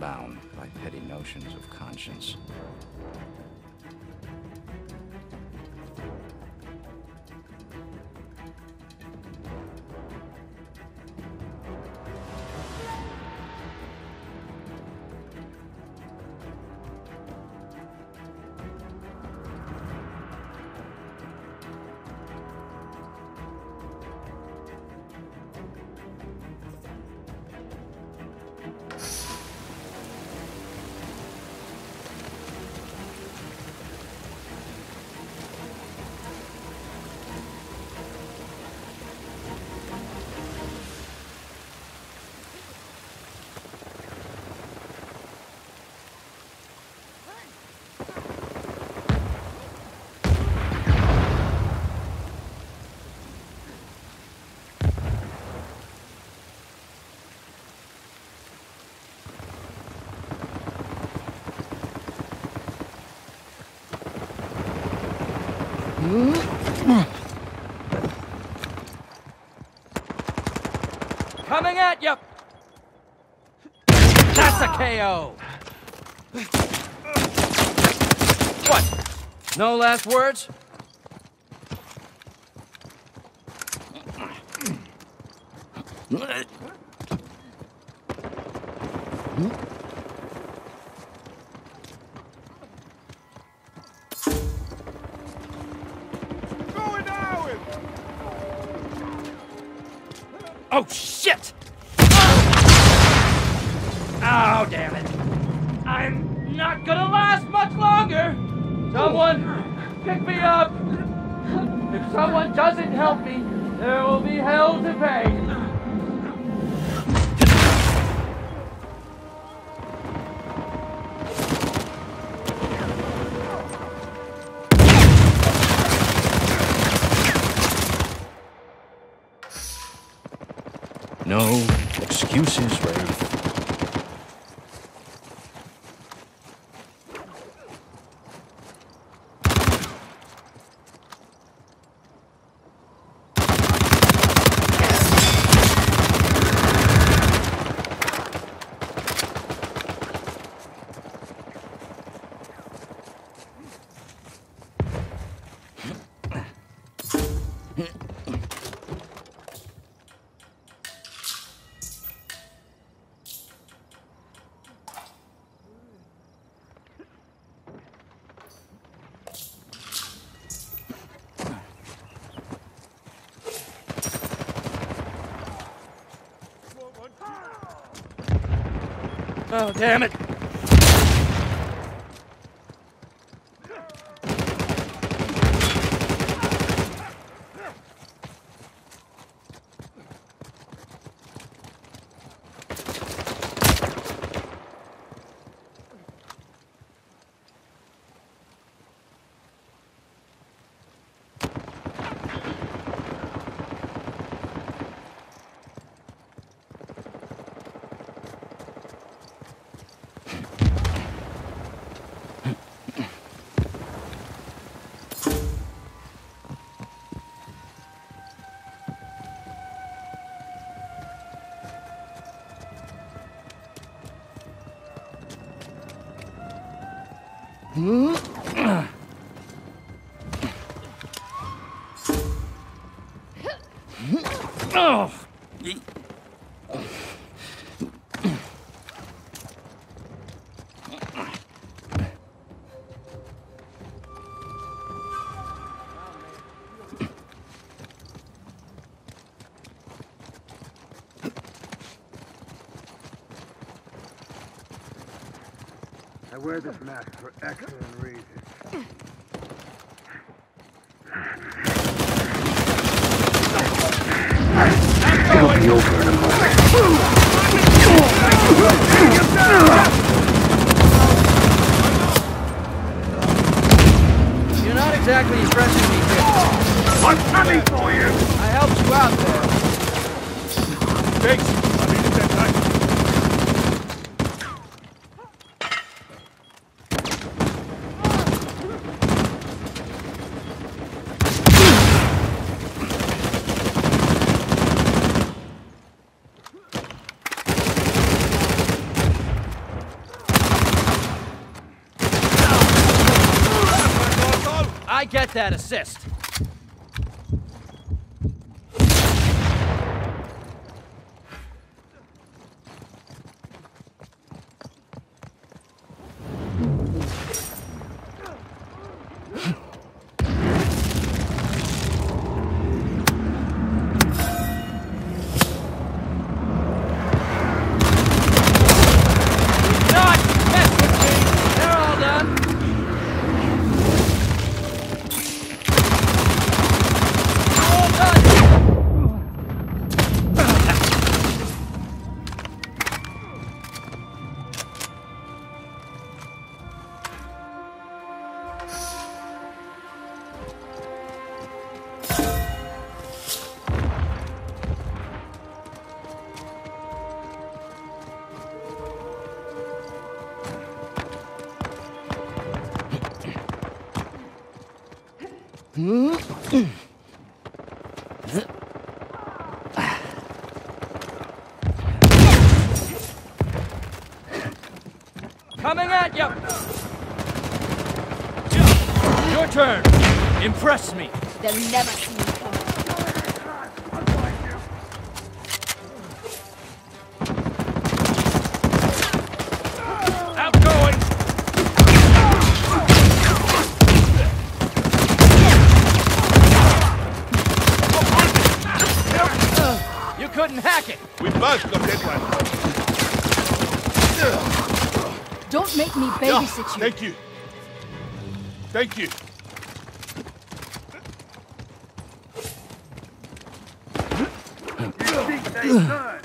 bound by petty notions of conscience. Coming at you! That's a KO! What? No last words? Oh, shit! Oh, damn it. I'm not gonna last much longer! Someone, pick me up! If someone doesn't help me, there will be hell to pay! No excuses, Wraith. Oh, damn it! Oh! I wear this mask for excellent reasons. It'll be over in a moment. You're not exactly impressing me here. I'm coming for you! I helped you out there. Thanks. I mean, at that time. I get that assist. Coming at you! Your turn! Impress me! They'll never see me coming. Couldn't hack it! We must locate one. Don't make me babysit you. Thank you. Thank you.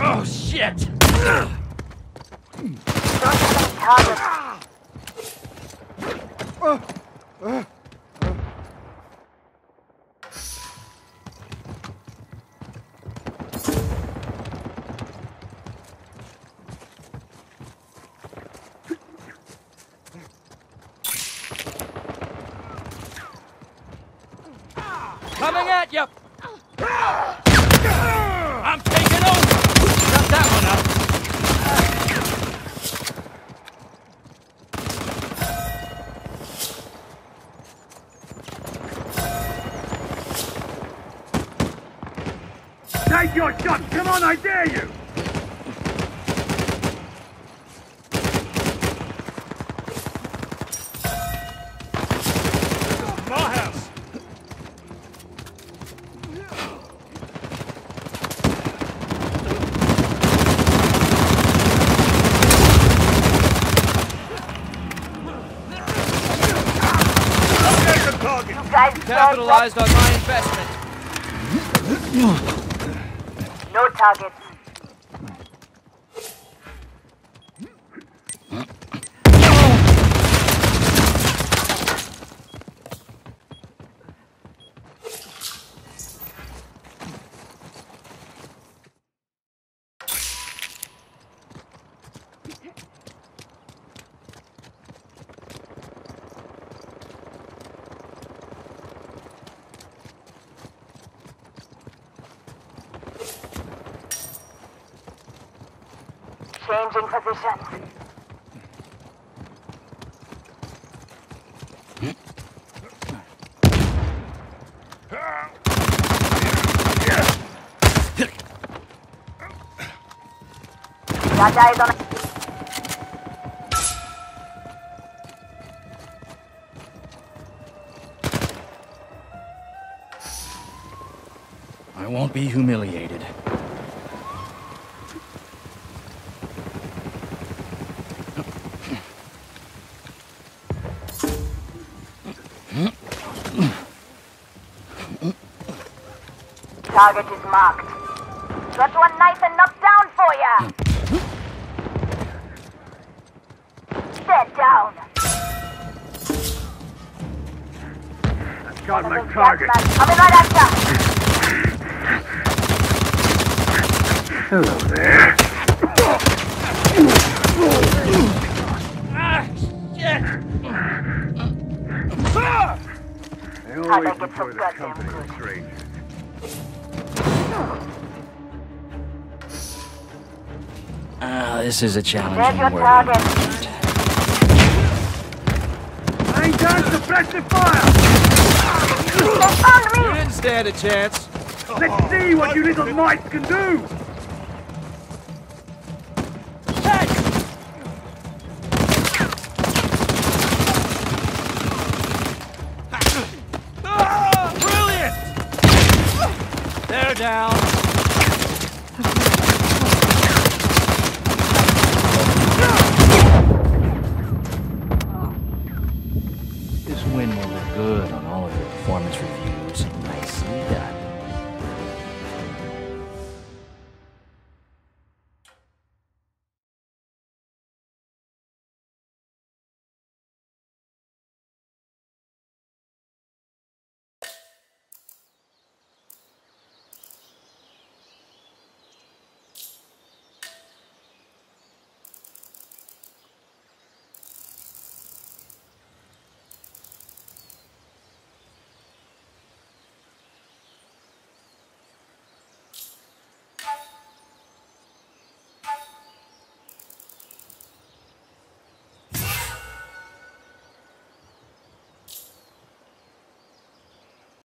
Oh, shit! Coming at you! I'm taking over! Got that one up! Take your shot! Come on, I dare you! My house! Get the target! Capitalized on my investment. No targets. Changing position. Won't be humiliated. Target is marked. Got one nice and knocked down for ya. Stand down. i Got my target! Coming right after. Hello there. Ah, shit! Ah! Always enjoy the company this is a There's your challenging word. target. Down, suppressive fire! They found me! You didn't stand a chance. Let's see what you little mites can do! Ah, brilliant! They're down. Win will look good on all of your performance reviews.